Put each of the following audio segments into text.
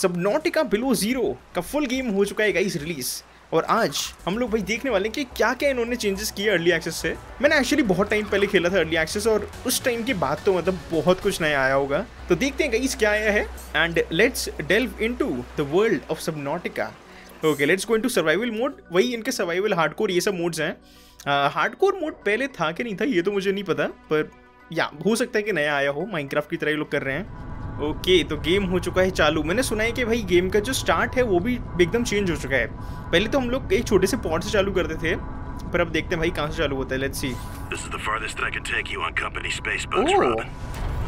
Subnautica below zero का full game हो चुका है गाइस रिलीज़ और आज हम लोग भाई देखने वाले हैं कि क्या क्या इन्होंने चेंजेस किए अर्ली एक्सेस से. मैंने एक्चुअली बहुत टाइम पहले खेला था अर्ली एक्सेस और उस टाइम के बाद तो मतलब बहुत कुछ नया आया होगा. तो देखते हैं गाइस क्या आया है. And let's delve into the world of Subnautica okay let's go into survival mode वही इनके सर्वाइवल हार्डकोर ये सब मोड्स हैं. हार्ड हार्डकोर मोड पहले था कि नहीं था, ये तो मुझे नहीं पता, पर, या, हो सकता है कि नया आया हो माइनक्राफ्ट की तरह ये लोग कर रहे हैं. ओके तो गेम हो चुका है चालू। मैंने सुना है कि भाई गेम का जो स्टार्ट है वो भी एकदम चेंज हो चुका है। पहले तो हम लोग एक छोटे से पॉट से चालू करते थे पर अब देखते हैं भाई कहाँ से चालू होता है। लेट्स सी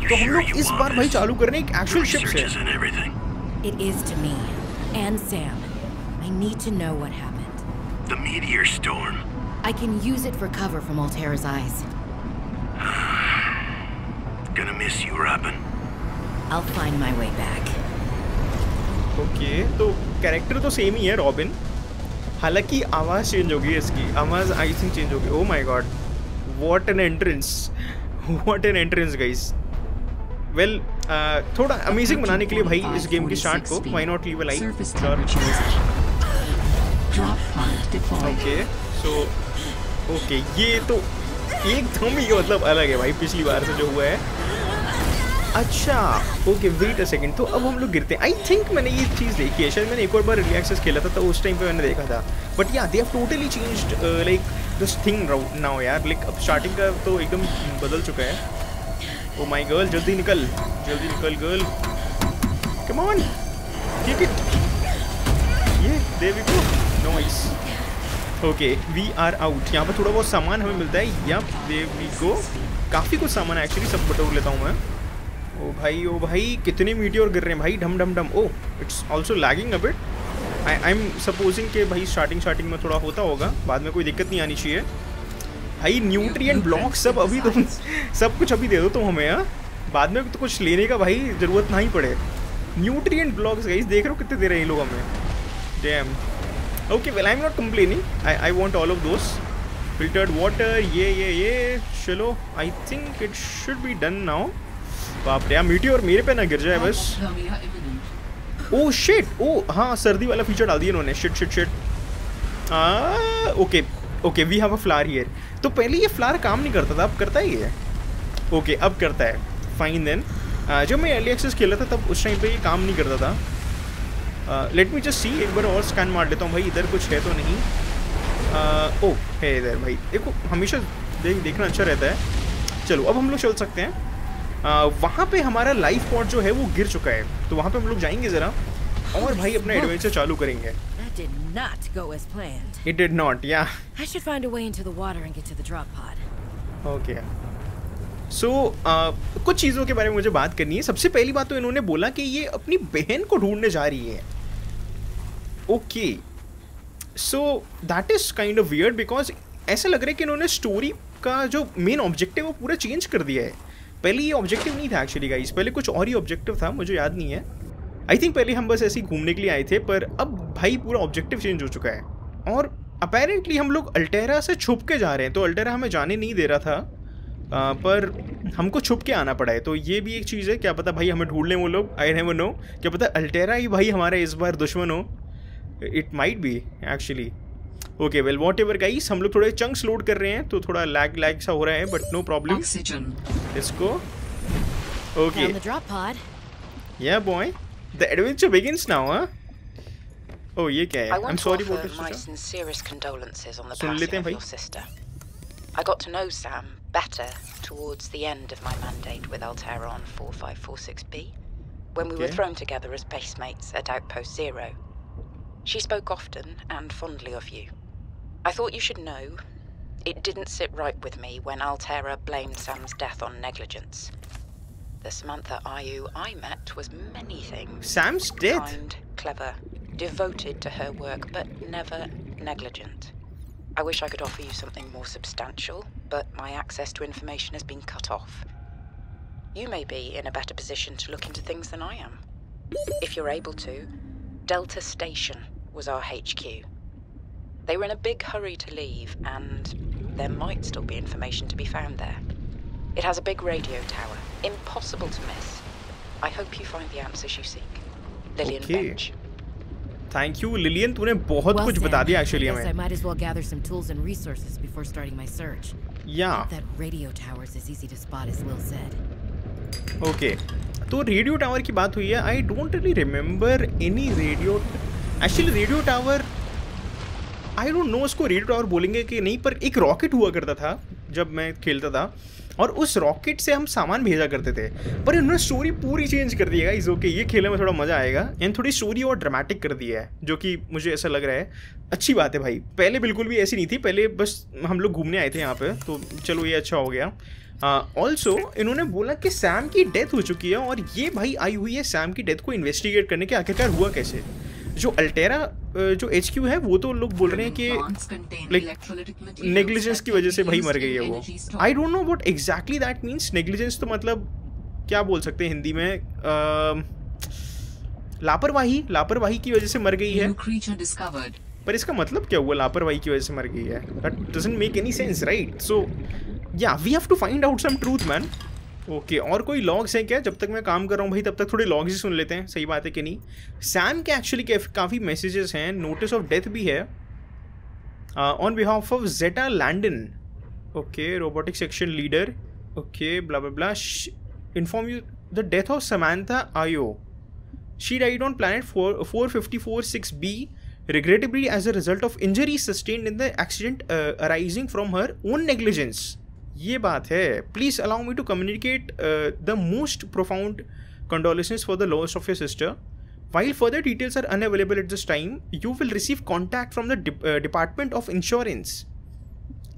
तो हम लोग इस बार भाई चालू करने एक एक्चुअल शिप से। It is to me and Sam I need to know what happened the meteor storm I can use it for cover from all eyes gonna miss you Robin I'll find my way back. Okay तो character तो same ही है Robin हालाँकि आवाज़ change हो गई है इसकी. आवाज़ आई थिंक चेंज हो गई ओ my god what an entrance what an entrance guys well थोड़ा अमेजिंग बनाने के लिए भाई इस गेम की स्टार्ट को. Why not leave a like deployed. Okay so okay ये तो एकदम ही मतलब अलग है भाई पिछली बार से जो हुआ है. अच्छा ओके वेट अ सेकंड तो अब हम लोग गिरते हैं। आई थिंक मैंने ये चीज़ देखी है। शायद मैंने एक और बार रिलैक्सेस खेला था तो उस टाइम पे मैंने देखा था। But yeah they have totally changed like this thing now यार। लाइक अब स्टार्टिंग का तो एकदम बदल चुका है। ओ माय गर्ल जल्दी निकल। जल्दी निकल गर्ल कम ऑन ठीक इट ये there we go nice okay we are out यहाँ पर थोड़ा बहुत सामान हमें मिलता है। या दे वी गो काफ़ी कुछ सामान है एक्चुअली सब बटोर लेता हूँ मैं। ओ भाई ओ भाई कितने मीटियोर गिर रहे हैं भाई ढम ढम ढम। ओ it's also lagging a bit I I am supposing कि भाई स्टार्टिंग स्टार्टिंग में थोड़ा होता होगा बाद में कोई दिक्कत नहीं आनी चाहिए। भाई न्यूट्रिएंट ब्लॉक सब अभी तुम सब कुछ अभी दे दो तुम हमें हाँ। बाद में तो कुछ लेने का भाई ज़रूरत ना ही पड़े। न्यूट्रिएंट ब्लॉक्स गाइस देख रहे हो कितने दे रहे हैं लोग हमें। Damn okay well I am not complaining I I want all of those filtered water ये ये ये। चलो I think it should be done now बाप रे मीटी और मेरे पे ना गिर जाए बस। ओ शिट ओ हाँ सर्दी वाला फीचर डाल दिया इन्होंने। Shit shit shit okay okay we have a flower here तो पहले ये फ्लावर काम नहीं करता था अब करता ही है। ओके अब करता है। फाइन देन जब मैं अर्ली एक्सेस खेला था तब उस टाइम पे ये काम नहीं करता था। लेट मी जस्ट सी एक बार और स्कैन मार लेता हूँ भाई इधर कुछ है तो नहीं। Uh, ओ है इधर भाई। देखो हमेशा देख देखना अच्छा रहता है। चलो अब हम लोग चल सकते हैं। uh, वहाँ पे हमारा लाइफ पॉट जो है वो गिर चुका है। तो वहाँ पे हम लोग जाएँगे ज़रा और भाई अपना एडवेंचर चालू करेंगे। That did not go as planned. It did not yeah I should find a way into the water and get to the drop pod. Okay so कुछ चीज़ों के बारे में मुझे बात करनी है। सबसे पहली बात तो इन्होंने बोला कि ये अपनी बहन को ढूँढने जा रही है। Okay so that is kind of weird because ऐसा लग रहा है कि इन्होंने स्टोरी का जो मेन ऑब्जेक्टिव वो पूरा चेंज कर दिया है। पहले ये ऑब्जेक्टिव नहीं था एक्चुअली गाइस पहले कुछ और ही ऑब्जेक्टिव था मुझे याद नहीं है. आई थिंक पहले हम बस ऐसे ही घूमने के लिए आए थे पर अब भाई पूरा ऑब्जेक्टिव चेंज हो चुका है. और अपेरेंटली हम लोग अल्टेरा से छुप के जा रहे हैं तो अल्टेरा हमें जाने नहीं दे रहा था आ, पर हमको छुप के आना पड़ा है. तो ये भी एक चीज़ है क्या पता भाई हमें ढूंढ लें वो लोग? आई नेवर नो क्या पता अल्टेरा ही भाई हमारा इस बार दुश्मन हो? It might be actually Okay well whatever guys हम लोग थोड़े चंक्स लोड कर रहे हैं तो थोड़ा लैग लैग सा हो रहा है बट नो प्रॉब्लम Oxygen. इसको okay Found the drop pod. Yeah boy the adventure begins now हाँ ओ ये क्या है I I am want to sorry offer for my this sincerest condolences on the सुन लेते passing हैं of भाई। your sister. I got to know Sam better towards the end of my mandate with Altera on 4546B, when we were Okay. thrown together as base mates at Outpost Zero. She spoke often and fondly of you. I thought you should know. It didn't sit right with me when Altera blamed Sam's death on negligence. The Samantha Ayu I met was many things. Sam's dead. Kind, clever, devoted to her work, but never negligent. I wish I could offer you something more substantial, but my access to information has been cut off. You may be in a better position to look into things than I am. If you're able to, Delta Station was our HQ. They were in a big hurry to leave, and there might still be information to be found there. It has a big radio tower, impossible to miss. I hope you find the answers you seek. Lillian Okay. Bench. Thank you Lillian तूने बहुत Well, कुछ Sam, बता दिया actually I guess I हमें might as well gather some tools and resources before starting my search. या That radio tower's as easy to spot as Will said. Okay तो radio tower की बात हुई है I don't really remember any radio actually radio tower I don't know उसको radio tower बोलेंगे कि नहीं पर एक रॉकेट हुआ करता था जब मैं खेलता था और उस रॉकेट से हम सामान भेजा करते थे। पर इन्होंने स्टोरी पूरी चेंज कर दी है इस ओके ये खेलने में थोड़ा मज़ा आएगा। एंड थोड़ी स्टोरी और ड्रामेटिक कर दिया है जो कि मुझे ऐसा लग रहा है। अच्छी बात है भाई। पहले बिल्कुल भी ऐसी नहीं थी पहले बस हम लोग घूमने आए थे यहाँ पे तो चलो ये अच्छा हो गया। ऑल्सो uh, इन्होंने बोला कि सैम की डेथ हो चुकी है और ये भाई आई हुई है सैम की डेथ को इन्वेस्टिगेट करने के आखिरकार हुआ कैसे? जो अल्टेरा जो एच क्यू है वो तो लोग बोल रहे हैं कि like, नेग्लिजेंस की वजह से भाई मर गई है वो। I don't know what exactly that means negligence तो मतलब क्या बोल सकते हैं हिंदी में? लापरवाही लापरवाही की वजह से मर गई है. पर इसका मतलब क्या हुआ? लापरवाही की वजह से मर गई है। That doesn't make any sense right so yeah we have to find out some truth man okay और कोई लॉग्स हैं क्या? जब तक मैं काम कर रहा हूँ भाई तब तक थोड़े लॉग्स ही सुन लेते हैं सही बात है कि नहीं? सैम के एक्चुअली काफ़ी मैसेजेस हैं नोटिस ऑफ़ डेथ भी है on behalf of Zeta Landon okay robotic section leader okay blah blah inform you the death of Samantha आयो She died on planet 4, 4546b, regrettably as a result of injuries sustained in the accident uh, arising from her own negligence. ये बात है। Please allow me to communicate the most profound condolences for the loss of your sister while further details are unavailable at this time you will receive contact from the department of insurance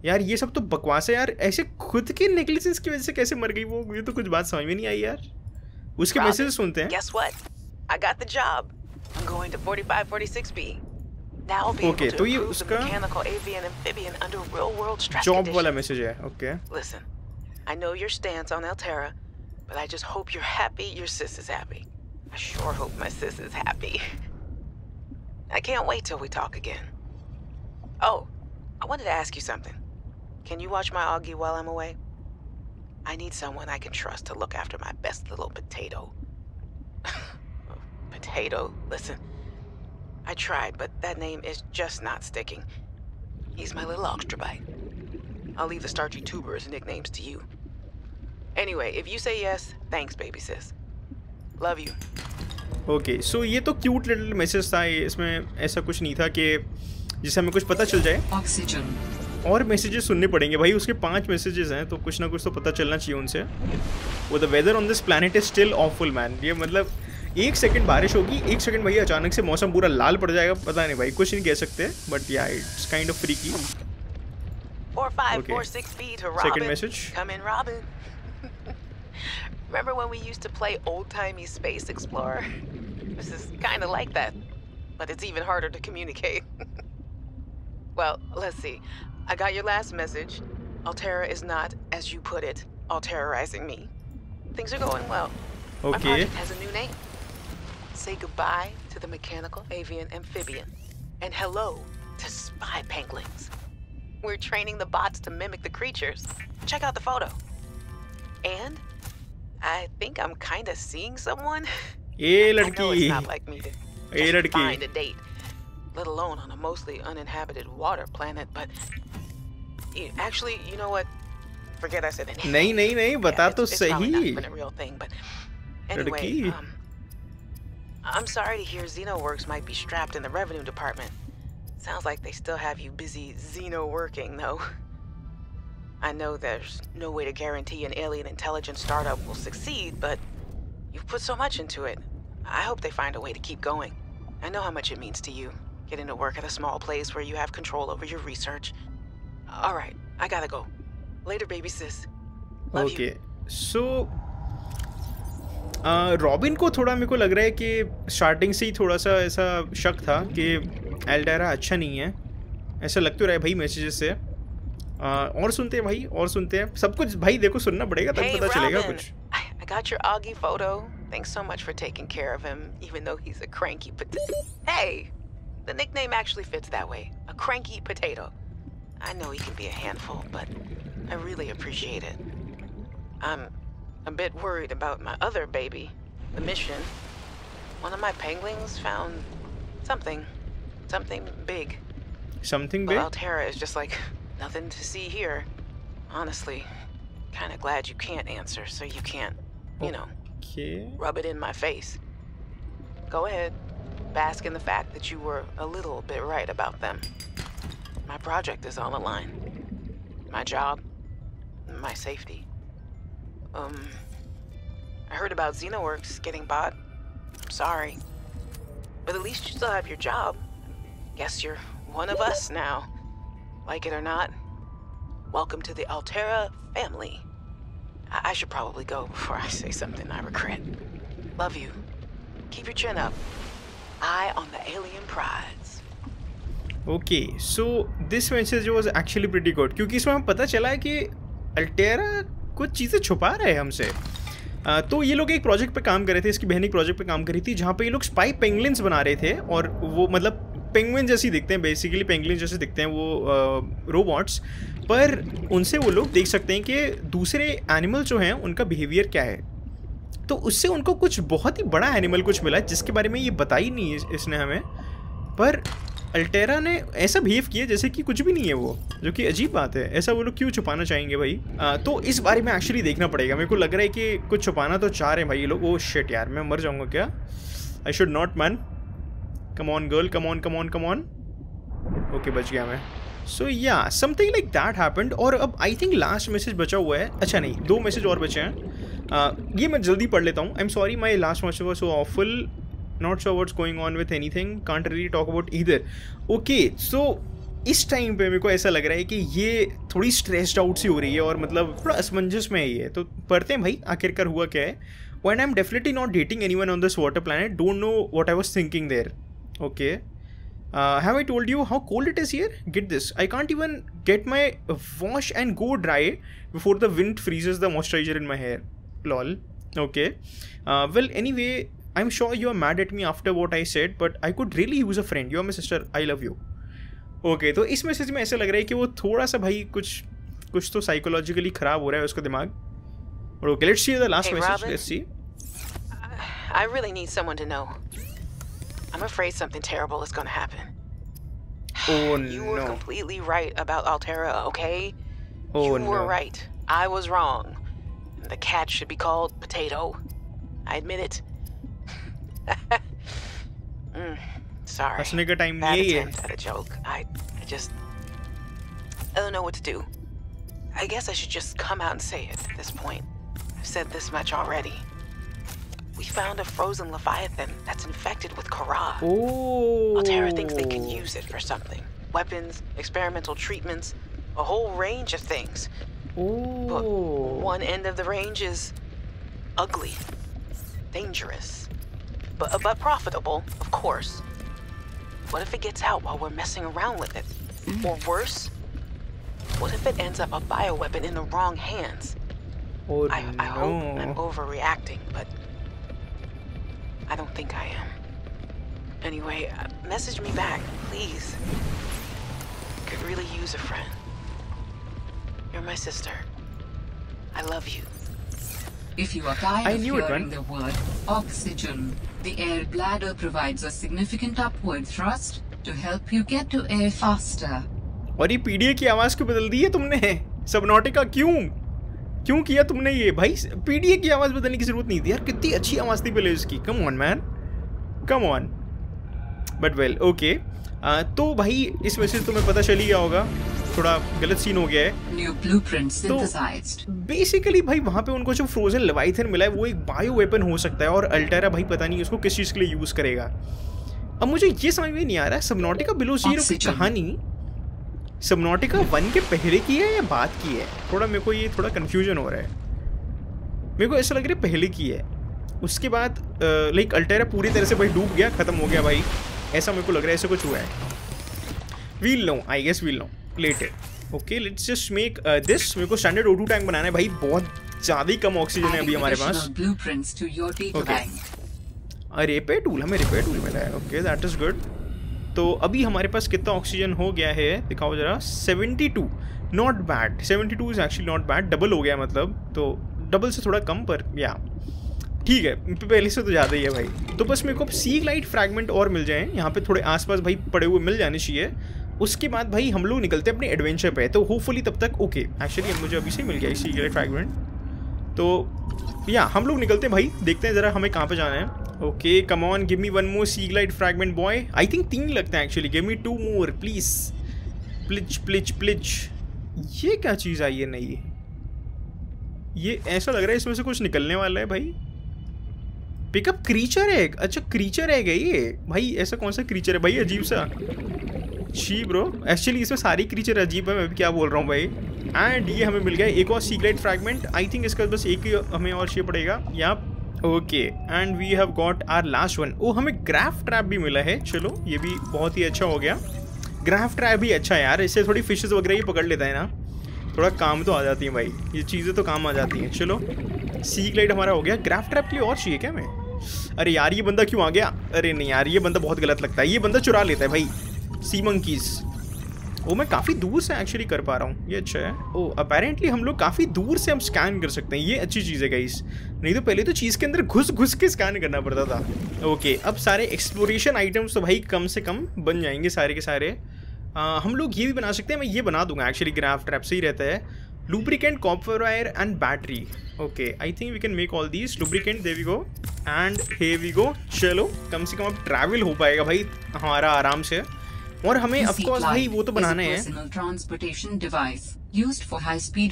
यार ये सब तो बकवास है यार। ऐसे खुद के नेगलिजेंस की वजह से कैसे मर गई वो? ये तो कुछ बात समझ में नहीं आई यार। उसके मैसेज सुनते हैं। now be okay, Do you improve uska... the mechanical avian amphibian under real world stress Okay. Listen, I know your stance on Altera, but I just hope you're happy your sis is happy. I sure hope my sis is happy. I can't wait till we talk again. Oh, I wanted to ask you something. Can you watch my Augie while I'm away? I need someone I can trust to look after my best little potato. potato, listen. I tried, but that name is just not sticking. He's my little extra bite. I'll leave the starchy tubers nicknames to you. Anyway, if you say yes, thanks, baby sis. Love you. Okay so ये तो cute little message था ये इसमें ऐसा कुछ नहीं था कि जिससे हमें कुछ पता चल जाए Oxygen. और मैसेजेस सुनने पड़ेंगे भाई उसके पांच मैसेजेस हैं तो कुछ ना कुछ तो पता चलना चाहिए उनसे वो the weather on this planet is still awful man ये मतलब एक सेकंड बारिश होगी एक सेकंड भाई अचानक से मौसम पूरा लाल पड़ जाएगा पता नहीं भाई कुछ नहीं कह सकते but yeah it's kind of freaky 4546B to Robin. Second message. Come in, Robin. Remember when we used to play old timey Space Explorer? This is kind of like that, but it's even harder to communicate. well, let's see. I got your last message. Altera is not, as you put it, alterizing me. Things are going well. My okay project has a new name. Say goodbye to the mechanical avian amphibian, and hello to spy penguins. We're training the bots to mimic the creatures. Check out the photo. And I think I'm kind of seeing someone. A I know लड़की it's not like me to A just लड़की find a date, let alone on a mostly uninhabited water planet. But you, actually, you know what? Forget I said anything. नहीं नहीं नहीं बता Yeah, तो it's, it's probably not सही even a real thing, but anyway, Lड़की। um, I'm sorry to hear Xenoworks might be strapped in the revenue department. Sounds like they still have you busy Xeno working, though. I know there's no way to guarantee an alien intelligence startup will succeed, but you've put so much into it. I hope they find a way to keep going. I know how much it means to you, getting to work at a small place where you have control over your research. Alright, I gotta go. Later, baby sis. Love okay, you. so Robin को थोड़ा मेरे को लग रहा है कि starting से ही थोड़ा सा ऐसा शक था कि एल्डारा अच्छा नहीं है ऐसा लग तो रहा है भाई मैसेजेस से अ, और सुनते हैं भाई और सुनते हैं सब कुछ भाई देखो सुनना पड़ेगा तब Hey, पता चलेगा कुछ I got your Augie photo. Thanks so much for taking care of him, even though he's a cranky potato. Hey, the nickname actually fits that way. A cranky potato. I know he can be a handful, but I really appreciate it. I'm A bit worried about my other baby, the mission. One of my penguins found something. Something big. Something big? Well, Altera is just like, nothing to see here. Honestly, kind of glad you can't answer, so you can't, you know, okay. rub it in my face. Go ahead. Bask in the fact that you were a little bit right about them. My project is on the line. My job, my safety. Um, I heard about Xenoworks getting bought. I'm sorry. But at least you still have your job. Guess you're one of us now. Like it or not, welcome to the Altera family. I, I should probably go before I say something I regret. Love you. Keep your chin up. Eye on the alien prize. Okay so this message was actually pretty good क्योंकि इसमें हमें पता चला है कि Alterra कुछ चीज़ें छुपा रहे हैं हमसे। तो ये लोग एक प्रोजेक्ट पे काम कर रहे थे, इसकी बहन एक प्रोजेक्ट पे काम कर रही थी, जहाँ पे ये लोग स्पाई पेंगलिन्स बना रहे थे और वो मतलब पेंगुइन जैसे दिखते हैं बेसिकली पेंगलिन जैसे दिखते हैं वो रोबोट्स पर उनसे वो लोग देख सकते हैं कि दूसरे एनिमल जो हैं, उनका बिहेवियर क्या है। तो उससे उनको कुछ बहुत ही बड़ा एनिमल कुछ मिला, जिसके बारे में ये नहीं है इसने हमें। पर अल्टेरा ने ऐसा बिहेव किया जैसे कि कुछ भी नहीं है वो जो कि अजीब बात है। ऐसा वो लोग क्यों छुपाना चाहेंगे भाई? आ, तो इस बारे में एक्चुअली देखना पड़ेगा। मेरे को लग रहा है कि कुछ छुपाना तो चाह रहे हैं भाई ये लोग। ओ शेट यार मैं मर जाऊँगा क्या? I should not man come on girl come on come on come on okay बच गया मैं। सो या समथिंग लाइक दैट हैपेंड और अब आई थिंक लास्ट मैसेज बचा हुआ है। अच्छा नहीं दो मैसेज और बचे हैं। Uh, ये मैं जल्दी पढ़ लेता हूँ। I am sorry my last message was so awful not sure what's going on with anything can't really talk about इधर ओके सो इस टाइम पे मेरे को ऐसा लग रहा है कि ये थोड़ी स्ट्रेस्ड आउट सी हो रही है और मतलब थोड़ा असमंजस में ही है तो पढ़ते हैं भाई, आखिरकार हुआ क्या है? When I am definitely not dating anyone on this water planet don't know what I was thinking there okay have I told you how cold it is here get this I can't even get my wash and go dry before the wind freeze the moisturiser in my hair lol okay well anyway i'm sure you are mad at me after what i said but i could really use a friend you are my sister i love you okay तो इस message में ऐसा लग रहा है कि वो थोड़ा सा भाई कुछ कुछ तो साइकोलॉजिकली खराब हो रहा है उसका दिमाग okay let's see the last Hey, message Robin? Let's see I really need someone to know. I'm afraid something terrible is gonna happen. Oh You were no. completely right about Altera, okay? Oh you were no. right. I was wrong. The cat should be called Potato. I admit it. mm, sorry. हंसने का time Bad यही है attempt at a joke. I, I just. I don't know what to do. I guess I should just come out and say it at this point. I've said this much already. We found a frozen Leviathan that's infected with Kara. Oh. Altera thinks they can use it for something weapons, experimental treatments, a whole range of things. But Oh. one end of the range is ugly, dangerous, but, but profitable, of course. What if it gets out while we're messing around with it? Or worse, what if it ends up a bioweapon in the wrong hands? Oh I, I hope I'm overreacting, but I don't think I am. Anyway, uh, message me back, please. Could really use a friend. You're my sister. I love you. If you are tired I of hearing the word oxygen, the air bladder provides a significant upward thrust to help you get to air faster. और ये PDA की आवाज़ क्यों बदल दी है तुमने Subnautica क्यों क्यों किया तुमने ये भाई पीडीए की आवाज़ बदलने की ज़रूरत नहीं थी यार कितनी अच्छी आवाज़ थी पहले इसकी come on man come on but well okay तो भाई इस मैसेज तुम्हें पता चल ही गया होगा थोड़ा गलत सीन हो गया है। तो बेसिकली भाई वहाँ पे उनको जो फ्रोजन लेवाइथन मिला है वो एक बायो वेपन हो सकता है और अल्टेरा भाई पता नहीं उसको किस चीज़ के लिए यूज़ करेगा। अब मुझे ये समझ में नहीं आ रहा है सबनोटिका बिलो ज़ीरो की कहानी सबनॉटिका वन के पहले की है या बाद की है? थोड़ा मेरे को ये थोड़ा कन्फ्यूज़न हो रहा है। मेरे को ऐसा लग रहा है पहले की है। उसके बाद लाइक अल्टेरा पूरी तरह से भाई डूब गया ख़त्म हो गया भाई। ऐसा मेरे को लग रहा है ऐसा कुछ हुआ है। We'll know I guess we'll know लेटेड okay let's just make this मेरे को स्टैंडर्ड O2 टैंक बनाना है भाई बहुत ज़्यादा ही कम ऑक्सीजन है अभी हमारे पास। bank. रिपेयर टूल हमें रिपेयर टूल मिला है। ओके दैट इज़ गुड तो अभी हमारे पास कितना ऑक्सीजन हो गया है? दिखाओ जरा। 72 not bad 72 is actually not bad double हो गया मतलब। तो डबल से थोड़ा कम पर या ठीक है पहले से तो ज़्यादा ही है भाई। तो बस मेरे को अब सी लाइट फ्रैगमेंट और मिल जाएँ। यहाँ पे थोड़े आसपास भाई पड़े हुए मिल जाने चाहिए। उसके बाद भाई हम लोग निकलते हैं अपने एडवेंचर पे तो होपफुली तब तक ओके एक्चुअली मुझे अभी से मिल गया सी लाइट फ्रैगमेंट तो या हम लोग निकलते हैं भाई, देखते हैं ज़रा हमें कहाँ पे जाना है. Okay come on give me one more sea light fragment boy I think तीन लगते हैं actually give me two more please प्लिच प्लिच प्लिच ये क्या चीज़ आई है नई? ये ऐसा लग रहा है इसमें से कुछ निकलने वाला है भाई. पिकअप क्रीचर है अच्छा क्रीचर है क्या ये? भाई, ऐसा कौन सा क्रीचर है? भाई, अजीब सा. छी ब्रो एक्चुअली इसमें सारी क्रीचर अजीब है, मैं भी क्या बोल रहा हूँ भाई। एंड ये हमें मिल गया, एक और सीक्रेट फ्रैगमेंट आई थिंक इसका बस एक ही हमें और चाहिए पड़ेगा। यहाँ okay and we have got our last one oh हमें ग्राफ ट्रैप भी मिला है। चलो, ये भी बहुत ही अच्छा हो गया। ग्राफ ट्रैप भी अच्छा है यार। इससे थोड़ी फिशेस वगैरह ही पकड़ लेता है ना। थोड़ा काम तो आ जाती है भाई। ये चीज़ें तो काम आ जाती हैं। चलो सी लाइट हमारा हो गया। ग्राफ ट्रैप के लिए और चाहिए क्या मैं अरे यार, ये बंदा क्यों आ गया? अरे नहीं यार, ये बंदा बहुत गलत लगता है। ये बंदा चुरा लेता है भाई। सी मंकीज वो मैं काफ़ी दूर से एक्चुअली कर पा रहा हूँ। ये अच्छा है। ओ अपेरेंटली हम लोग काफ़ी दूर से हम स्कैन कर सकते हैं। ये अच्छी चीज़ है गाइस नहीं तो पहले तो चीज़ के अंदर घुस घुस के स्कैन करना पड़ता था। ओके अब सारे एक्सप्लोरेशन आइटम्स तो भाई कम से कम बन जाएँगे सारे के सारे। आ, हम लोग ये भी बना सकते हैं। मैं ये बना दूँगा एक्चुअली ग्राफ ट्रैप से ही रहता है। Lubricant copper wire and battery okay I think we can make all these. Lubricant there we go and here we go. चलो कम से कम अब ट्रैवल हो पाएगा भाई हमारा आराम से। और हमें ऑफ़ कोर्स भाई वो तो बनाने हैं।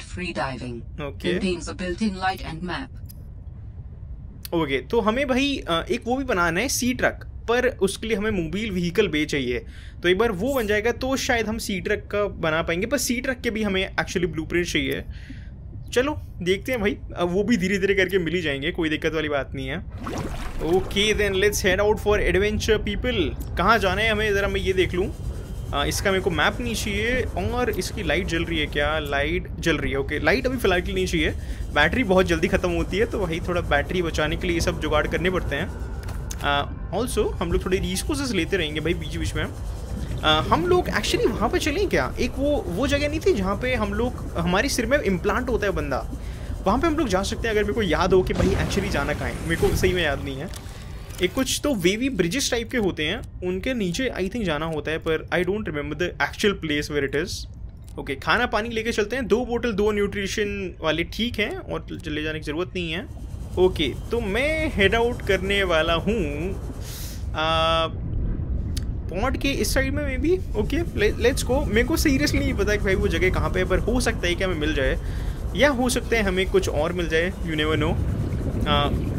free diving. Okay. contains a built-in light and map. Okay तो हमें भाई एक वो भी बनाना है सी ट्रक पर उसके लिए हमें मोबाइल व्हीकल बे चाहिए। तो एक बार वो बन जाएगा तो शायद हम सी ट्रक का बना पाएँगे पर सी ट्रक के भी हमें एक्चुअली ब्लू चाहिए। चलो, देखते हैं भाई। अब वो भी धीरे धीरे करके मिल ही जाएँगे, कोई दिक्कत वाली बात नहीं है। Okay then let's head out for adventure people कहाँ जाना है हमें? ज़रा मैं ये देख लूँ। इसका मेरे को मैप नहीं चाहिए, और इसकी लाइट जल रही है क्या? लाइट जल रही है ओके लाइट अभी फ़िलहाल के लिए नहीं चाहिए। बैटरी बहुत जल्दी ख़त्म होती है तो वही थोड़ा बैटरी बचाने के लिए ये सब जुगाड़ करने पड़ते हैं। ऑल्सो हम लोग थोड़े रिसोर्सेज लेते रहेंगे भाई बीच बीच में। आ, हम लोग एक्चुअली वहाँ पे चलें क्या? एक वो वो जगह नहीं थी जहाँ पे हम लोग हमारे सिर में इम्प्लांट होता है बंदा। वहाँ पे हम लोग जा सकते हैं अगर मेरे को याद हो कि भाई एक्चुअली जाना कहाँ मेरे को सही में याद नहीं है। एक कुछ तो वेवी ब्रिजेस टाइप के होते हैं। उनके नीचे आई थिंक जाना होता है पर I don't remember the actual place where it is okay खाना पानी लेके चलते हैं। दो बोतल दो न्यूट्रिशन वाले ठीक हैं और चले जाने की ज़रूरत नहीं है। ओके तो मैं हेड आउट करने वाला हूँ। पॉड के इस साइड में may be okay let's go मेरे को सीरियसली नहीं पता कि भाई वो जगह कहाँ पे है पर हो सकता है कि हमें मिल जाए या हो सकता है हमें कुछ और मिल जाए यू नेवर नो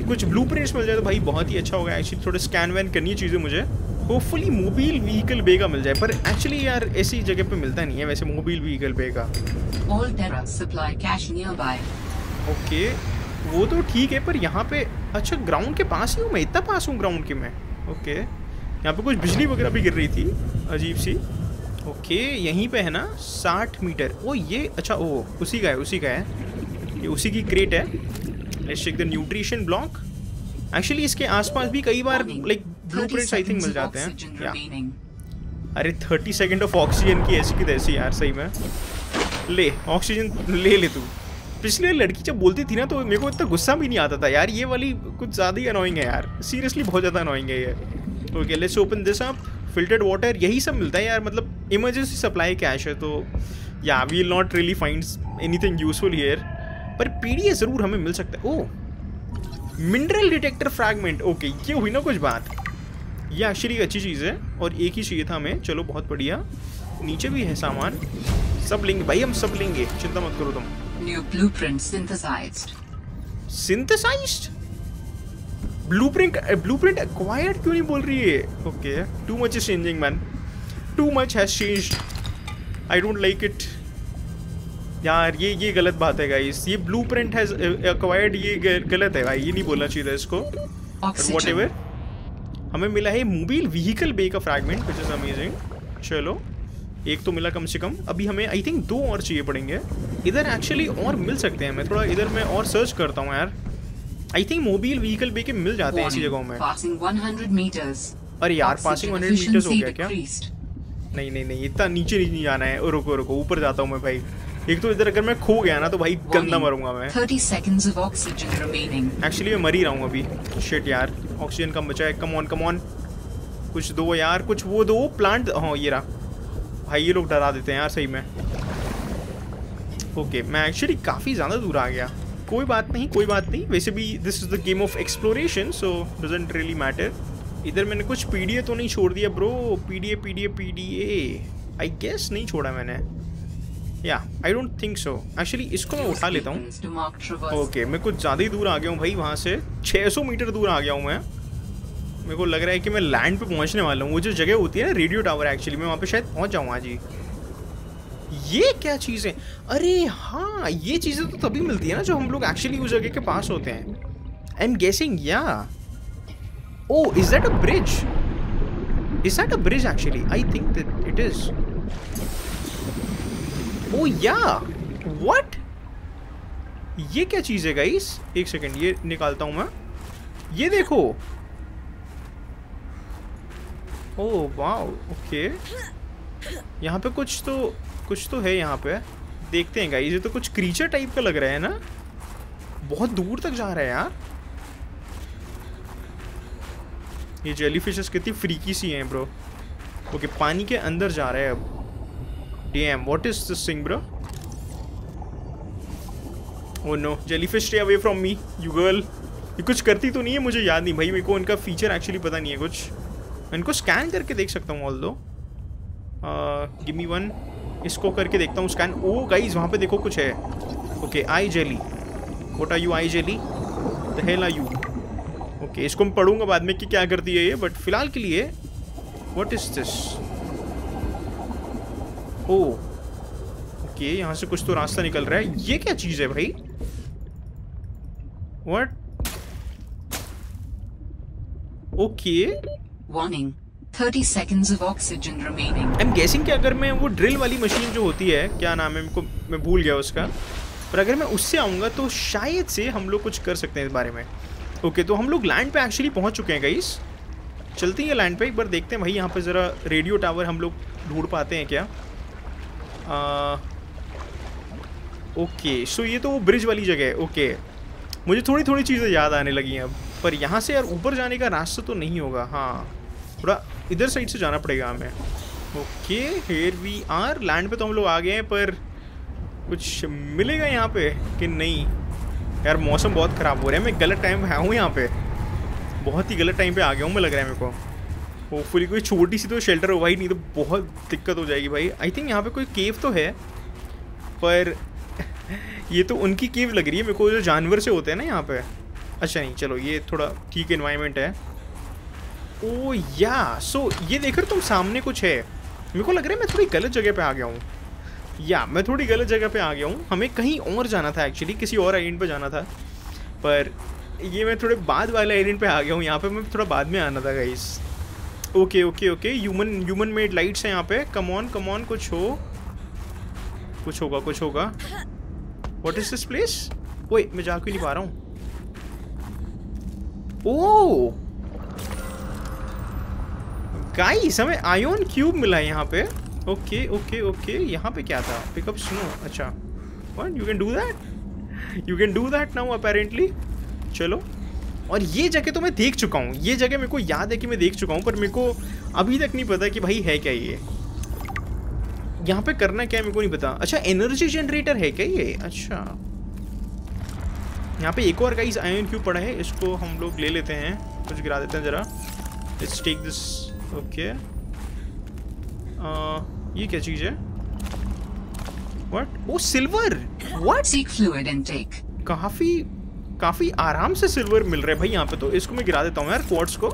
कुछ ब्लू मिल जाए तो भाई बहुत ही अच्छा होगा. एक्चुअली थोड़ा स्कैन वैन करनी है चीज़ें मुझे. होपफुली मोबाइल व्हीकल बे का मिल जाए पर एक्चुअली यार ऐसी जगह पे मिलता नहीं है वैसे मोबाइल व्हीकल बे का. ओके वो तो ठीक है पर यहाँ पे अच्छा ग्राउंड के पास ही हूँ मैं इतना पास हूँ ग्राउंड के मैं. ओके यहाँ पे कुछ बिजली वगैरह भी गिर रही थी अजीब सी। ओके यहीं पे है ना साठ मीटर। ओ ये अच्छा ओ उसी का है उसी का है। ये उसी की क्रेट है। Let's check the nutrition block actually इसके आसपास भी कई बार like blue 30 prints I think मिल जाते हैं। या अरे थर्टी सेकेंड ऑफ़ ऑक्सीजन की ऐसी की तैसी यार सही में। ले ऑक्सीजन ले ले तू। पिछले लड़की जब बोलती थी ना तो मेरे को इतना गुस्सा भी नहीं आता था। यार ये वाली कुछ ज़्यादा ही अनोइंग है यार। सीरियसली बहुत ज़्यादा अनोइंग है ये। Okay let's open this up filtered water यही सब मिलता है यार मतलब इमरजेंसी सप्लाई कैश है तो yeah we will not really find anything useful here पर पीडीए ज़रूर हमें मिल सकता है। Oh mineral detector fragment okay ये हुई ना कुछ बात। ये एक्चुअली अच्छी चीज़ है और एक ही चाहिए था हमें। चलो बहुत बढ़िया। नीचे भी है सामान। सब लेंगे। भाई हम सब लेंगे। चिंता मत करो तुम। New blueprint synthesized. Synthesized blueprint blueprint acquired क्यों नहीं बोल रही है? Okay too much is changing man too much has changed I don't like it यार ये ये गलत बात है गाइस ये ब्लूप्रिंट हैज़ एक्वायर्ड ये गलत है भाई. ये नहीं बोलना चाहिए था इसको. What Oxygen. एवर हमें मिला है मोबाइल व्हीकल बे का फ्रैगमेंट विच इज़ अमेजिंग चलो. एक तो मिला कम से कम. अभी हमें आई थिंक दो और चाहिए पड़ेंगे. इधर एक्चुअली और मिल सकते हैं मैं थोड़ा इधर मैं और सर्च करता हूँ यार. I think mobile vehicle bay के मिल जाते हैं ऐसी जगहों में। Passing 100 meters. अरे यार पासिंग हंड्रेड मीटर्स हो गया क्या? नहीं नहीं नहीं इतना नीचे नहीं जाना है। रुको रुको ऊपर जाता हूँ मैं भाई। एक तो इधर अगर मैं खो गया ना तो भाई गंदा मरूँगा मैं। 30 seconds of oxygen remaining. Actually मैं मर ही रहा हूँ अभी। शिट यार ऑक्सीजन कम बचा है। कम ऑन कम ऑन कुछ दो यार कुछ वो दो प्लांट हाँ ये रहा। भाई ये लोग डरा देते हैं यार सही में। ओके मैं एक्चुअली काफ़ी ज़्यादा दूर आ गया। कोई बात नहीं, कोई बात नहीं। वैसे भी this is the game of exploration so doesn't really matter इधर मैंने कुछ पीडीए तो नहीं छोड़ दिया bro P D A P D A P D A I guess नहीं छोड़ा मैंने। Yeah I don't think so actually इसको मैं उठा लेता हूँ. ओके मैं कुछ ज़्यादा ही दूर आ गया हूँ भाई वहाँ से। 600 मीटर दूर आ गया हूँ मैं। मेरे को लग रहा है कि मैं लैंड पे पहुँचने वाला हूँ। वो जो जगह होती है ना रेडियो टावर एक्चुअली मैं वहाँ पे शायद पहुँच जाऊँ ही। ये क्या चीज़? अरे हाँ ये चीज़ें तो तभी मिलती है ना जो हम लोग एक्चुअली उस जगह के पास होते हैं। I am guessing yeah oh is that a bridge is that a bridge actually I think it is oh yeah what ये क्या चीज़ है गाइस एक सेकेंड ये निकालता हूँ मैं। ये देखो। ओ वाओ ओके यहाँ पे कुछ तो कुछ तो है यहाँ पे। देखते हैं गाइस ये तो कुछ क्रीचर टाइप का लग रहा है ना? बहुत दूर तक जा रहा है यार। ये जेली कितनी फ्रीकी सी हैं ब्रो ओके पानी के अंदर जा रहा है अब। Damn what is this thing bro oh no jellyfish stay away from me you girl ये कुछ करती तो नहीं है मुझे याद नहीं। भाई, मेरे को उनका फीचर एक्चुअली पता नहीं है कुछ। मैं इनको स्कैन करके देख सकता हूँ ऑल दो गिव मी वन इसको करके देखता हूँ स्कैन ओ गाइज़ वहाँ पे देखो कुछ है। Okay I jelly what are you I jelly the are you okay इसको मैं पढ़ूँगा बाद में कि क्या करती है ये बट फ़िलहाल के लिए what is this oh okay यहाँ से कुछ तो रास्ता निकल रहा है। ये क्या चीज़ है भाई? What okay Warning. 30 seconds of oxygen remaining. Am guessing कि अगर मैं वो ड्रिल वाली मशीन जो होती है क्या नाम है मेरे को मैं भूल गया उसका। पर अगर मैं उससे आऊँगा तो शायद से हम लोग कुछ कर सकते हैं इस बारे में। ओके तो हम लोग लैंड पे एक्चुअली पहुँच चुके हैं गाइस चलते हैं लैंड पे एक बार देखते हैं भाई यहाँ पे ज़रा रेडियो टावर हम लोग ढूंढ पाते हैं क्या? आ, ओके सो ये तो वो ब्रिज वाली जगह है। ओके मुझे थोड़ी थोड़ी चीज़ें याद आने लगी हैं अब। पर यहाँ से यार ऊपर जाने का रास्ता तो नहीं होगा हाँ। थोड़ा इधर साइड से जाना पड़ेगा हमें। Okay here we are land पे तो हम लोग आ गए हैं, पर कुछ मिलेगा यहाँ पे कि नहीं? यार, मौसम बहुत ख़राब हो रहा है। मैं गलत टाइम पे हूँ यहाँ पे। बहुत ही गलत टाइम पे आ गया हूँ मैं, लग रहा है मेरे को। होपफुली कोई छोटी सी तो शेल्टर हो, भाई, नहीं तो बहुत दिक्कत हो जाएगी भाई। आई थिंक यहाँ पे कोई केव तो है, पर ये तो उनकी केव लग रही है। मेरे को जो जानवर से होते हैं ना यहाँ पे। अच्छा नहीं, चलो, ये थोड़ा ठीक इन्वायरमेंट है। ओ या सो ये देखकर तुम सामने कुछ है। मेरे को लग रहा है मैं थोड़ी गलत जगह पे आ गया हूँ। या मैं थोड़ी गलत जगह पे आ गया हूँ। हमें कहीं और जाना था एक्चुअली किसी और आइलैंड पे जाना था। पर ये मैं थोड़े बाद वाले आइलैंड पे आ गया हूँ। यहाँ पे मैं थोड़ा बाद में आना था guys okay okay okay human human made lights हैं यहाँ पे। कम ऑन कम ऑन कुछ हो। कुछ होगा कुछ होगा। वॉट इज़ दिस प्लेस ओए मैं जा क्यों नहीं पा रहा हूँ? ओ गाइस हमें आयोन क्यूब मिला है यहाँ पे। ओके ओके ओके यहाँ पे क्या था? पिकअप स्नो अच्छा। What you can do that you can do that now apparently चलो। और ये जगह तो मैं देख चुका हूँ। ये जगह मेरे को याद है कि मैं देख चुका हूँ, पर मेरे को अभी तक नहीं पता कि भाई है क्या ये। यहाँ पे करना क्या है मेरे को नहीं पता। अच्छा एनर्जी जनरेटर है क्या ये? अच्छा। यहाँ पे एक और गाइस आयन क्यूब पड़ा है। इसको हम लोग ले लेते हैं। कुछ गिरा देते हैं ज़रा। लेट्स टेक दिस ओके ये क्या चीज़ है? What oh silver what Seek fluid intake. काफ़ी काफ़ी आराम से सिल्वर मिल रहा है भाई यहाँ पे तो। इसको मैं गिरा देता हूँ यार क्वार्ट्स को।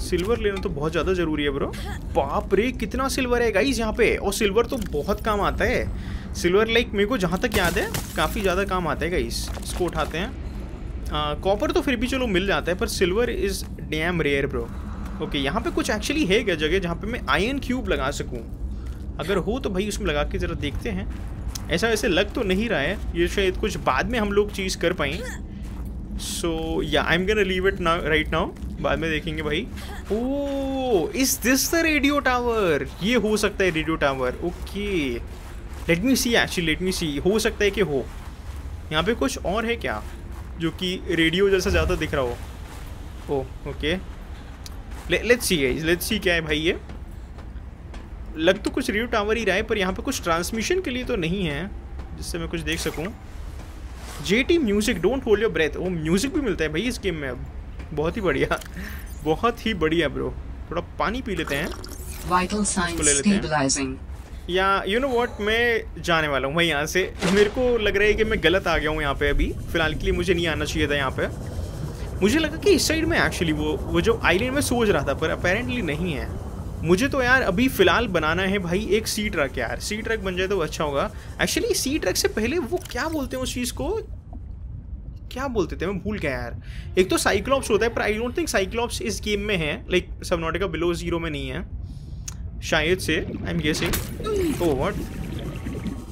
सिल्वर लेना तो बहुत ज़्यादा ज़रूरी है ब्रो बाप रे कितना सिल्वर है गाइस यहाँ पे। और सिल्वर तो बहुत काम आता है। सिल्वर लाइक मेरे को जहाँ तक याद है काफ़ी ज़्यादा काम आता है गाइस इसको उठाते हैं। कॉपर तो फिर भी चलो मिल जाता है पर silver is damn rare bro okay यहाँ पे कुछ एक्चुअली है क्या जगह जहाँ पे मैं आयन क्यूब लगा सकूँ? अगर हो तो भाई उसमें लगा के ज़रा देखते हैं। ऐसा वैसे लग तो नहीं रहा है। ये शायद कुछ बाद में हम लोग चीज़ कर पाएँ। So yeah I am gonna leave it now right now बाद में देखेंगे भाई। ओ is this the radio tower ये हो सकता है radio tower okay let me see actually let me see हो सकता है कि हो। यहाँ पे कुछ और है क्या? जो कि रेडियो जैसा ज़्यादा दिख रहा हो। ओ okay let's see guys let's see क्या है भाई ये। लग तो कुछ रेडियो टावर ही रहा है पर यहाँ पे कुछ ट्रांसमिशन के लिए तो नहीं है जिससे मैं कुछ देख सकूँ। J T music don't hold your breath वो म्यूज़िक भी मिलता है भाई इस गेम में अब। बहुत ही बढ़िया। बहुत ही बढ़िया ब्रो थोड़ा पानी पी लेते हैं। Vital signs ले लेते हैं। या यू नो व्हाट मैं जाने वाला हूँ भाई यहाँ से। मेरे को लग रहा है कि मैं गलत आ गया हूँ यहाँ पे अभी। फ़िलहाल के लिए मुझे नहीं आना चाहिए था यहाँ पे। मुझे लगा कि इस साइड में एक्चुअली वो वो जो आइलैंड में सोच रहा था, पर अपेरेंटली नहीं है। मुझे तो यार अभी फ़िलहाल बनाना है भाई एक सी ट्रक यार। सी ट्रक बन जाए तो अच्छा होगा। एक्चुअली सी ट्रक से पहले वो क्या बोलते हैं उस चीज़ को? क्या बोलते थे? मैं भूल गया यार। एक तो साइक्लॉप्स होता है, पर आई डोंट थिंक साइक्लॉप्स इस गेम में है। लाइक सबनॉटिका बिलो ज़ीरो में नहीं है। शायद से I am guessing oh what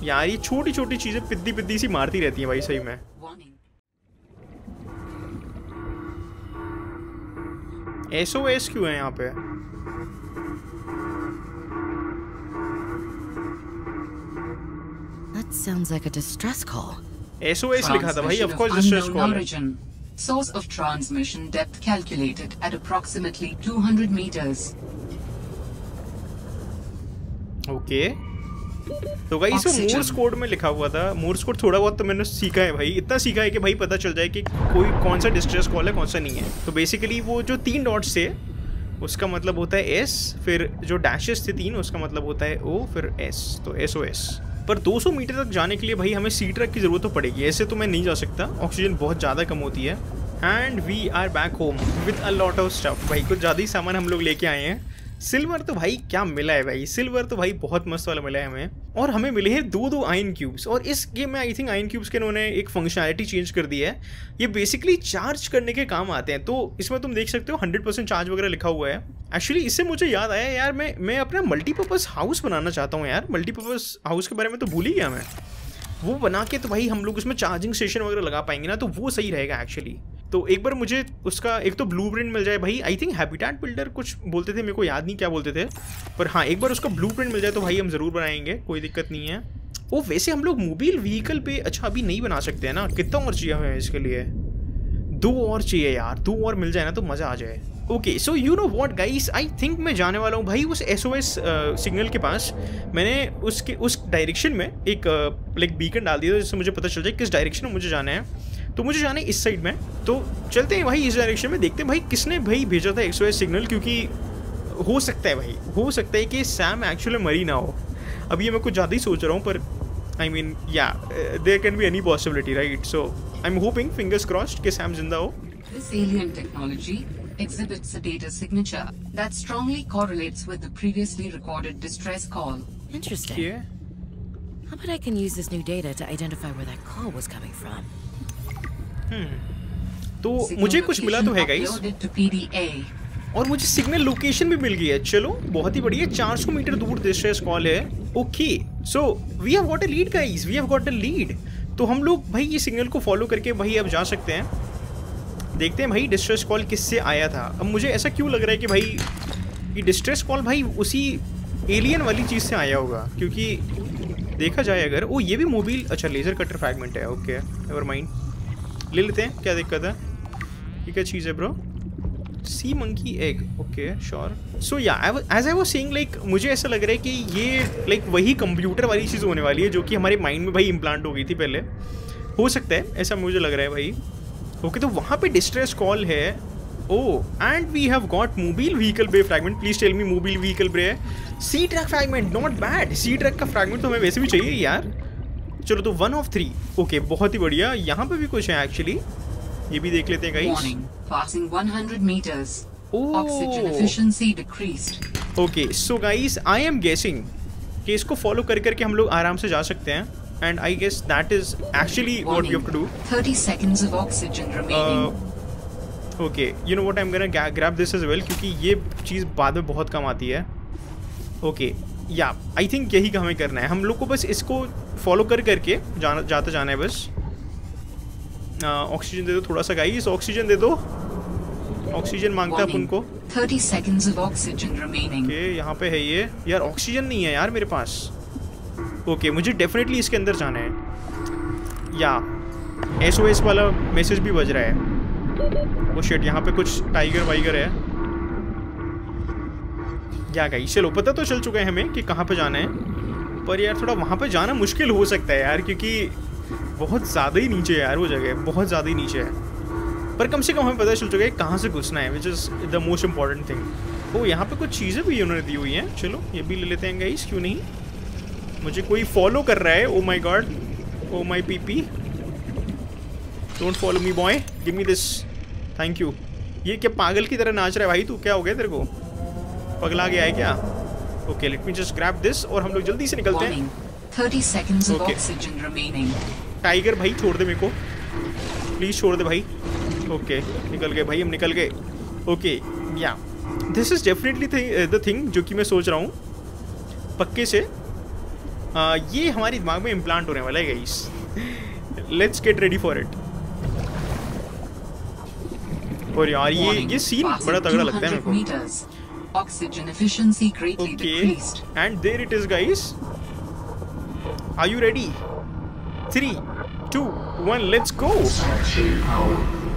यार, ये छोटी छोटी चीज़ें पिद्दी पिद्दी सी मारती रहती हैं भाई, सही में। एस ओ एस क्यों है यहाँ पे That sounds like a distress call. S लिखा था भाई of डिस्ट्रेस unknown कॉल है origin. Source of transmission depth calculated at approximately 200 meters. Okay तो भाई इसको. मोर्स कोड में लिखा हुआ था। मोर्स कोड थोड़ा बहुत तो मैंने सीखा है भाई। इतना सीखा है कि भाई पता चल जाए कि कोई कौन सा डिस्ट्रेस कॉल है कौन सा नहीं है। तो बेसिकली वो जो तीन डॉट्स थे उसका मतलब होता है एस फिर जो डैशेस थे तीन उसका मतलब होता है ओ फिर एस तो एस ओ एस पर 200 मीटर तक जाने के लिए भाई हमें सी ट्रक की ज़रूरत तो पड़ेगी। ऐसे तो मैं नहीं जा सकता। ऑक्सीजन बहुत ज़्यादा कम होती है। And we are back home with a lot of stuff भाई कुछ ज़्यादा ही सामान हम लोग लेके आए हैं। सिल्वर तो भाई क्या मिला है भाई? सिल्वर तो भाई बहुत मस्त वाला मिला है हमें। और हमें मिले हैं दो दो आयन क्यूब्स और इस गेम में आई थिंक आयन क्यूब्स के इन्होंने एक फंक्शनैलिटी चेंज कर दी है। ये बेसिकली चार्ज करने के काम आते हैं। तो इसमें तुम देख सकते हो हंड्रेड परसेंट चार्ज वगैरह लिखा हुआ है। एक्चुअली इससे मुझे याद आया यार, मैं मैं अपना मल्टीपर्पज़ हाउस बनाना चाहता हूँ यार। मल्टीपर्पज़ हाउस के बारे में तो भूल ही गया मैं। वो बना के तो भाई हम लोग उसमें चार्जिंग स्टेशन वगैरह लगा पाएँगे ना तो वो सही रहेगा एक्चुअली तो एक बार मुझे उसका, एक तो ब्लू मिल जाए भाई. आई थिंक हैबिटेट बिल्डर कुछ बोलते थे, मेरे को याद नहीं क्या बोलते थे. पर हाँ एक बार उसका ब्लू मिल जाए तो भाई हम ज़रूर बनाएँगे, कोई दिक्कत नहीं है. वो वैसे हम लोग मोबाइल व्हीकल पे अच्छा अभी नहीं बना सकते हैं ना? कितना चाहिए हमें इसके लिए? दो और चाहिए यार, दो और मिल जाए ना तो मज़ा आ जाए। Okay so you know what guys I think मैं जाने वाला हूँ भाई उस एस ओ एस सिग्नल के पास। मैंने उसके, उस डायरेक्शन में एक लाइक बीकन डाल दिया जिससे मुझे पता चल जाए किस डायरेक्शन में मुझे जाना है। तो मुझे जाना है इस साइड में। तो चलते हैं भाई इस डायरेक्शन में, देखते हैं भाई किसने भाई भेजा था एस सिग्नल क्योंकि हो सकता है भाई, हो सकता है कि सैम एक्चुअली मरी ना हो। अभी ये मैं कुछ ज़्यादा ही सोच रहा हूँ, पर I mean yeah there can be any possibility right so I am hoping fingers crossed कि सैम ज़िंदा हो। तो मुझे कुछ मिला तो है और मुझे सिग्नल लोकेशन भी मिल गई है। चलो बहुत ही बढ़िया 400 मीटर दूर डिस्ट्रेस कॉल है। Okay so we have got a lead guys we have got a lead तो हम लोग भाई ये सिग्नल को फॉलो करके भाई अब जा सकते हैं। देखते हैं भाई डिस्ट्रेस कॉल किससे आया था? अब मुझे ऐसा क्यों लग रहा है कि भाई, ये डिस्ट्रेस कॉल भाई उसी एलियन वाली चीज़ से आया होगा? क्योंकि देखा जाए अगर, ओ, ये भी मोबाइल अच्छा लेज़र कटर फ्रैगमेंट है ओके एवर माइंड ले लेते हैं, क्या दिक्कत है? ये क्या चीज़ है bro sea monkey egg okay sure so yeah as I वो सेइंग लाइक मुझे ऐसा लग रहा है कि ये लाइक like, वही कंप्यूटर वाली चीज़ होने वाली है जो कि हमारे माइंड में भाई इम्प्लांट हो गई थी पहले। हो सकता है ऐसा मुझे लग रहा है भाई। ओके okay, तो वहाँ पे डिस्ट्रेस कॉल है। ओ and we have got mobile vehicle bay fragment please tell me mobile vehicle bay sea truck fragment not bad sea truck का फ्रैगमेंट तो हमें वैसे भी चाहिए यार। चलो तो वन ऑफ़ थ्री ओके बहुत ही बढ़िया। यहाँ पे भी कुछ है एक्चुअली ये भी देख लेते हैं Warning. Passing 100 meters. Oh. Oxygen efficiency decreased. Okay so guys I am guessing कि इसको फॉलो कर करके हम लोग आराम से जा सकते हैं and I guess that is actually what we have to do 30 seconds of oxygen remaining. Okay you know what I am gonna grab this as well क्योंकि ये चीज़ बाद में बहुत कम आती है ओके या आई थिंक यही हमें करना है हम लोग को बस इसको फॉलो कर करके जाना जाते जाना है बस ऑक्सीजन दे दो थोड़ा सा गाइस ऑक्सीजन दे दो। ऑक्सीजन माँगता है अपन Warning. को। 30 seconds of ओके यहाँ पे है ये। यार ऑक्सीजन नहीं है यार मेरे पास। ओके okay, मुझे डेफिनेटली इसके अंदर जाना है। या एस ओ एस वाला मैसेज भी बज रहा है। वो शेट यहाँ पे कुछ टाइगर वाइगर है। या गई चलो पता तो चल चुका है हमें कि कहाँ पे जाना है। पर यार थोड़ा वहाँ पे जाना मुश्किल हो सकता है यार क्योंकि बहुत ज़्यादा ही नीचे है यार वो जगह बहुत ज़्यादा ही नीचे है। पर कम से कम हमें पता चल चुका है कहाँ से घुसना है which is the most important thing oh यहाँ पे कुछ चीज़ें भी उन्होंने दी हुई हैं। चलो ये भी ले लेते हैं गाइस क्यों नहीं? मुझे कोई फॉलो कर रहा है ओ my god oh my P P don't follow me boy give me this thank you ये क्या पागल की तरह नाच रहा है भाई तू क्या हो गया तेरे को? पगला गया है क्या? Okay let me just grab this और हम लोग जल्दी से निकलते हैं। 30 seconds of Okay. oxygen remaining. Tiger भाई छोड़ दे मेरे को। प्लीज़ छोड़ दे भाई। ओके निकल गए भाई हम निकल गए। Okay yeah this is definitely the thing जो कि मैं सोच रहा हूँ। पक्के से आ, ये हमारे दिमाग में इम्प्लांट होने वाला है guys let's get ready for it और यार ये ये सीन बड़ा तगड़ा लगता है मेरे को. Oxygen efficiency greatly Okay, decreased. and there it is, guys. Are you ready? Three, two, one, let's go.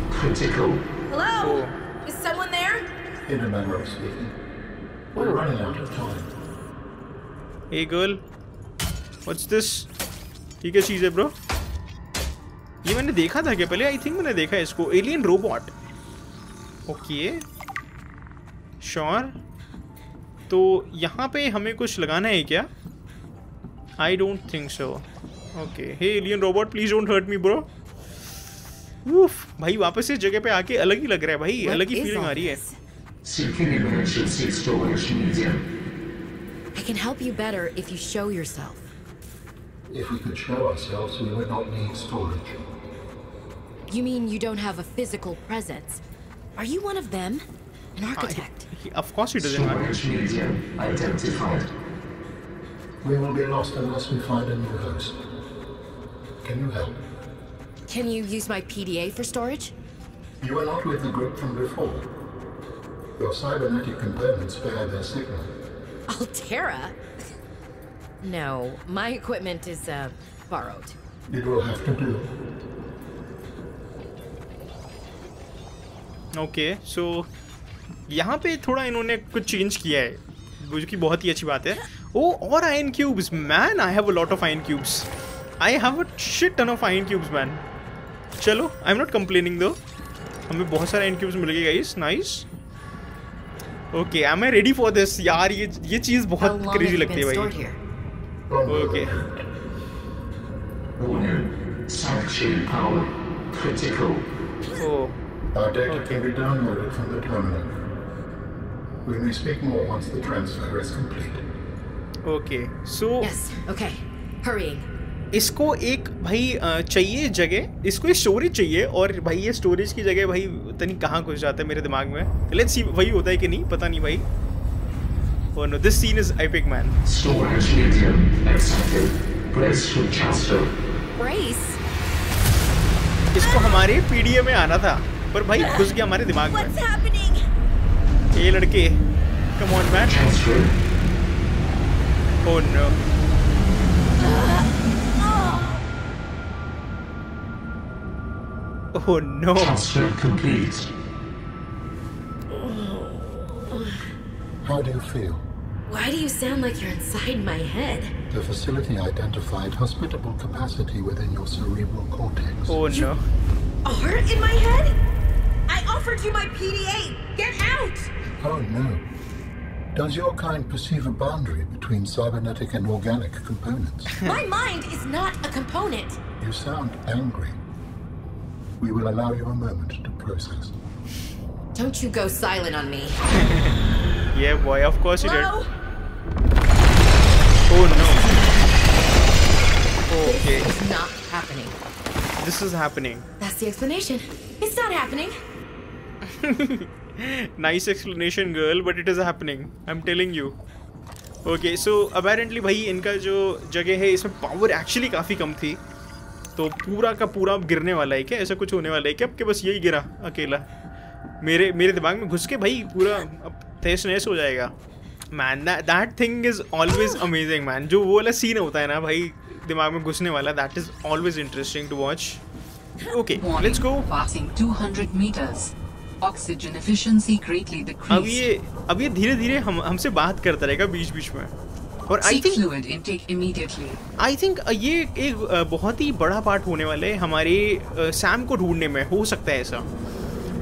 Critical. Hello? Oh. Is someone there? In a manner of speaking. We're running out of time. Hey, girl. What's this? ये क्या चीज़ है bro ये मैंने देखा था क्या पहले आई थिंक मैंने देखा है इसको एलियन रोबोट ओके श्योर तो यहाँ पे हमें कुछ लगाना है क्या I don't think so Okay hey alien robot please don't hurt me bro उफ भाई वापस इस जगह पे आके अलग ही लग रहा है भाई What अलग ही is फीलिंग all आ रही है this? Seeking emergency storage medium. I can help you better if you show yourself. If we could show ourselves, we would not need storage. You mean you don't have a physical presence? Are you one of them? An architect? Of course it doesn't matter Storage medium identified. We will be lost unless we find a new host. Can you help? Can you use my PDA for storage? You are not with the group from before. Your cybernetic components bear their signal. Altera? No, my equipment is, uh, borrowed. It will have to do. Okay so यहाँ पे थोड़ा इन्होंने कुछ change किया है जो कि बहुत ही अच्छी बात है ओ और ion cubes man I have a lot of ion cubes I have a shit ton of ion cubes man चलो आई एम नॉट कंप्लेनिंग दो हमें बहुत सारे आयन क्यूब्स मिल गए guys nice okay I am ready for this यार ये ये चीज़ बहुत क्रेजी लगती है भाई okay Our data okay. can be downloaded from the terminal. We may speak more once the transfer is complete. Okay so Yes, okay. Hurrying. इसको एक भाई चाहिए जगह इसको ये स्टोरेज चाहिए और भाई ये स्टोरेज की जगह भाई पता नहीं कहाँ घुस जाता है मेरे दिमाग में लेट्स सी वही होता है कि नहीं पता नहीं भाई Oh no, this scene is epic, man. Storage medium accepted. Brace for. Brace? इसको हमारे पीडीए में आना था पर भाई घुस गया हमारे दिमाग में What's happening? ये लड़के come on man. Oh no Oh no. Transfer complete. Oh. How do you feel? Why do you sound like you're inside my head? The facility identified hospitable capacity within your cerebral cortex. Oh no. A hurt in my head? I offered you my PDA. Get out! Oh no. Does your kind perceive a boundary between cybernetic and organic components? my mind is not a component. You sound angry. We will allow you a moment to process. Don't you go silent on me. Yeah boy of course he did Hello? Oh no okay This is not happening. This is happening That's the explanation. It's not happening. nice explanation girl but it is happening i'm telling you okay so apparently भाई इनका जो जगह है इसमें power actually काफ़ी कम थी तो पूरा का पूरा अब गिरने वाला है क्या? ऐसा कुछ होने वाला है क्या? अब के बस यही गिरा अकेला। मेरे मेरे दिमाग में घुस के भाई पूरा अब तहस नहस हो जाएगा। Man that thing is always amazing man जो वो वाला सीन होता है ना भाई दिमाग में घुसने वाला that is always interesting to watch okay let's go Passing 200 meters. Oxygen efficiency greatly अब ये अब ये धीरे धीरे हम हमसे बात करता रहेगा बीच बीच में। और आई थिंक. आई थिंक ये एक uh, बहुत ही बड़ा पार्ट होने वाला है हमारे सैम को ढूँढने में हो सकता है ऐसा।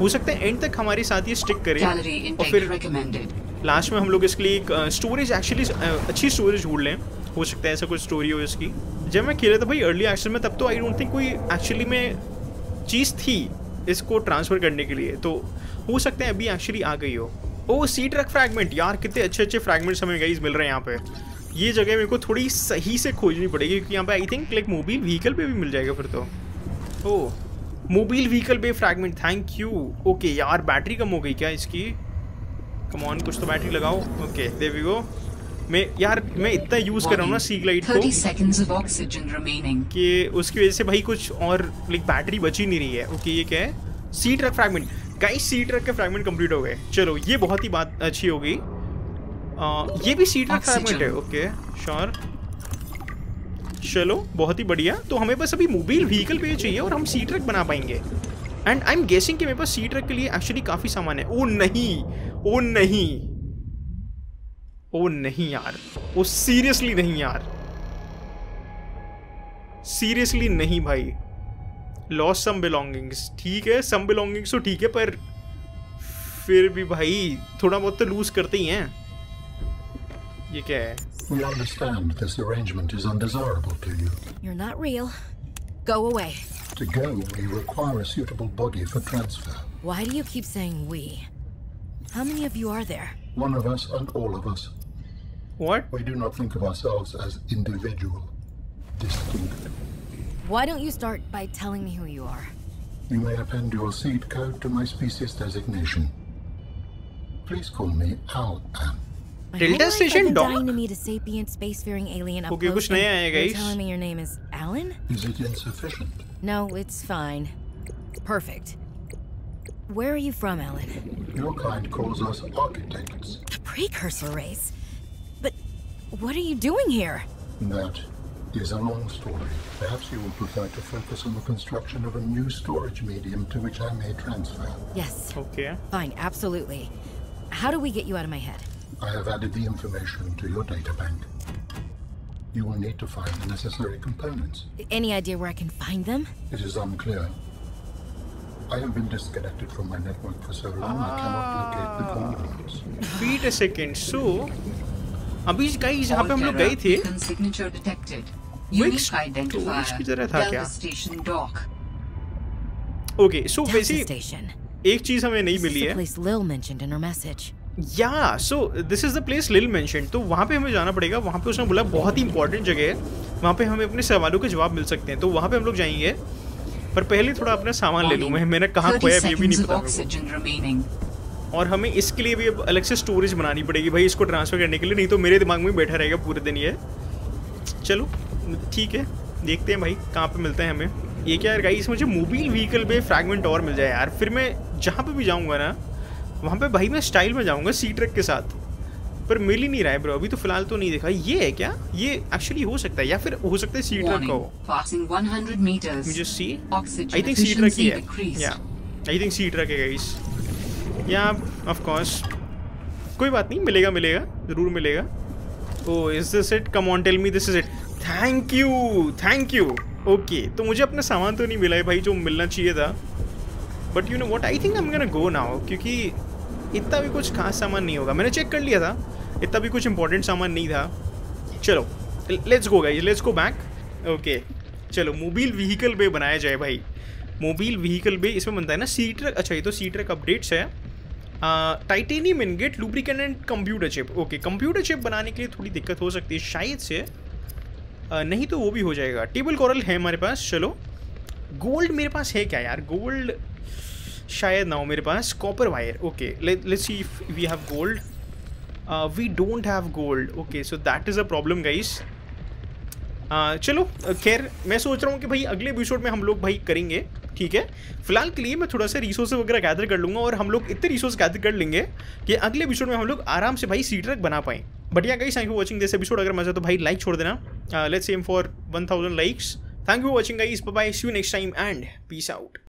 हो सकता है एंड तक हमारे साथ ये स्टिक करे और फिर लास्ट में हम लोग इसके लिए एक स्टोरेज एक्चुअली अच्छी स्टोरेज ढूंढ लें। हो सकता है ऐसा कोई स्टोरी हो इसकी। जब मैं खेला था भाई अर्ली एक्शन में तब तो आई डोंट थिंक कोई एक्चुअली में चीज़ थी इसको ट्रांसफ़र करने के लिए। तो हो सकता है अभी एक्चुअली आ गई हो। ओ सी ट्रक फ्रैगमेंट यार कितने अच्छे अच्छे फ्रैगमेंट्स हमें गाइस मिल रहे हैं यहाँ पे। ये जगह मेरे को थोड़ी सही से खोजनी पड़ेगी क्योंकि यहाँ पे I think like mobile vehicle पे भी मिल जाएगा फिर तो। ओ मोबाइल व्हीकल पे फ्रैगमेंट थैंक यू ओके यार बैटरी कम हो गई क्या इसकी? कम ऑन कुछ तो बैटरी लगाओ। ओके देयर वी गो मैं यार मैं इतना यूज़ कर रहा हूँ ना सी लाइट को। 30 seconds of oxygen remaining. कि उसकी वजह से भाई कुछ और लाइक बैटरी बची नहीं रही है। ओके ये क्या है? Sea truck fragment guys sea truck के फ्रैगमेंट कंप्लीट हो गए। चलो ये बहुत ही बात अच्छी हो गई। आ, ये भी सीट. फ्रैगमेंट है ओके श्योर चलो बहुत ही बढ़िया। तो हमें बस अभी मोबाइल व्हीकल पे चाहिए और हम सी ट्रक बना पाएँगे। एंड आई एम गेसिंग कि मेरे पास सी ट्रक के लिए एक्चुअली काफ़ी सामान है। ओ नहीं ओ नहीं ओ नहीं यार। ओ सीरियसली नहीं यार। सीरियसली नहीं भाई। लॉस सम बिलोंगिंग्स ठीक है सम बिलोंगिंग्स तो ठीक है पर फिर भी भाई थोड़ा बहुत तो लूज करते ही हैं। You. We understand this arrangement is undesirable to you. You're not real. Go away. To go, we require a suitable body for transfer. Why do you keep saying we? How many of you are there? One of us and all of us. What? We do not think of ourselves as individual, distinct. Why don't you start by telling me who you are? You may append your seed code to my species designation. Please call me Al-Am. Delta station dog. Okay, close. Okay, guys. You're telling me your name is Alan? No, it's fine. Perfect. Where are you from, Alan? Your kind calls us architects. The precursor race? But what are you doing here? That is a long story. Perhaps you would prefer to focus on the construction of a new storage medium to which I may transfer. Yes. Okay. Fine, absolutely. How do we get you out of my head? I have added the information to your data bank. You will need to find the necessary components. Any idea where I can find them? It is unclear. I have been disconnected from my network for so long I cannot locate the coordinates. Wait a second so अभी guys जहाँ पे हम लोग Alterra गए थे beacon signature detected. Wix Unique storage identifier. की तरह था क्या? Delta Station Dock. Okay so Delta वैसे Station. एक चीज हमें नहीं This is मिली the है place Lil mentioned in her message. Yeah so this is the place lil mention तो वहाँ पे हमें जाना पड़ेगा। वहाँ पे उसने बोला बहुत ही इंपॉर्टेंट जगह है। वहाँ पे हमें अपने सवालों के जवाब मिल सकते हैं। तो वहाँ पे हम लोग जाएँगे। पर पहले थोड़ा अपना सामान ले लूँ मैं। मैंने कहाँ 30 खोया ये भी नहीं पता. और हमें इसके लिए भी अब अलग से स्टोरेज बनानी पड़ेगी भाई। इसको ट्रांसफ़र करने के लिए। नहीं तो मेरे दिमाग में बैठा रहेगा पूरे दिन ये। चलो ठीक है। देखते हैं भाई कहाँ पे मिलता है हमें। ये क्या यार गाइस मुझे मोबाइल व्हीकल पे फ्रैगमेंट और मिल जाए यार। फिर मैं जहाँ पे भी जाऊँगा ना वहाँ पे भाई मैं स्टाइल में जाऊँगा सी ट्रक के साथ। पर मिल ही नहीं रहा है ब्रो अभी तो फ़िलहाल तो नहीं देखा। ये है क्या? ये एक्चुअली हो सकता है या फिर हो सकता है सी ट्रक का हो। Passing 100 meters. मुझे सी आई थिंक सी ट्रक ही है। Yeah I think sea truck है गाइस या ऑफ़ कोर्स कोई बात नहीं मिलेगा मिलेगा। ज़रूर मिलेगा। ओ is this it come on tell me this is it thank you thank you okay तो मुझे अपना सामान तो नहीं मिला है भाई जो मिलना चाहिए था। But you know what I think I am gonna go now क्योंकि इतना भी कुछ खास सामान नहीं होगा। मैंने चेक कर लिया था। इतना भी कुछ इंपॉर्टेंट सामान नहीं था। चलो let's go guys let's go back okay चलो मोबाइल व्हीकल पे बनाया जाए भाई। मोबाइल व्हीकल पे इसमें बनता है ना सी ट्रक अच्छा ये तो सी ट्रक अपडेट्स है। Titanium ingot lubricant and computer chip okay computer chip बनाने के लिए थोड़ी दिक्कत हो सकती है शायद से। आ, नहीं तो वो भी हो जाएगा। टेबल कॉरल है हमारे पास चलो। गोल्ड मेरे पास है क्या यार? गोल्ड शायद ना हो मेरे पास copper wire okay let's see if we have gold we don't have gold okay so that is a problem guys चलो खैर, मैं सोच रहा हूँ कि भाई अगले एपिसोड में हम लोग भाई करेंगे, ठीक है? फ़िलहाल के लिए मैं थोड़ा सा रिसोर्स वगैरह गैदर कर लूँगा और हम लोग इतने रिसोर्स गैदर कर लेंगे कि अगले एपिसोड में हम लोग आराम से भाई सी ट्रक बना पाएँ। But yeah guys thank you watching this episode अगर मज़ा तो भाई लाइक छोड़ देना। Let's aim for one thousand likes thank you watching guys bye see you next time and peace out